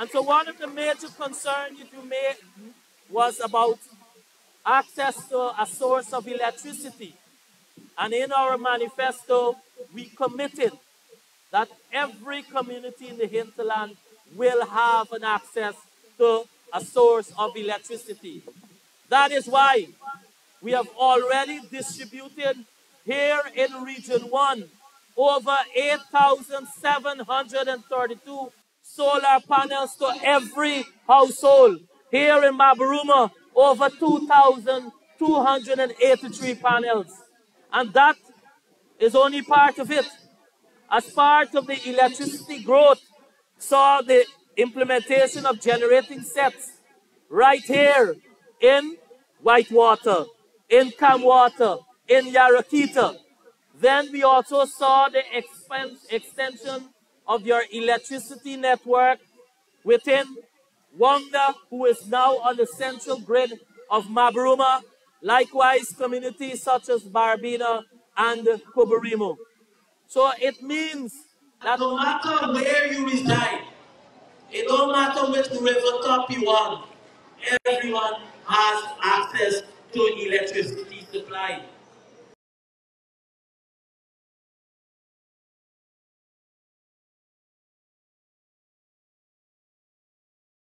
And so one of the major concerns you made was about access to a source of electricity. And in our manifesto, we committed that every community in the hinterland will have an access to a source of electricity. That is why we have already distributed here in Region 1 over 8,732 solar panels to every household. Here in Mabaruma, over 2,283 panels. And that is only part of it. As part of the electricity growth, saw the implementation of generating sets right here in Whitewater, in Kamwatta, in Yarakita. Then we also saw the expense, extension of your electricity network within Wanga, who is now on the central grid of Mabaruma, likewise communities such as Barabina and Kubarimu. So it means that no matter where you reside, it don't matter which river top you on, everyone has access.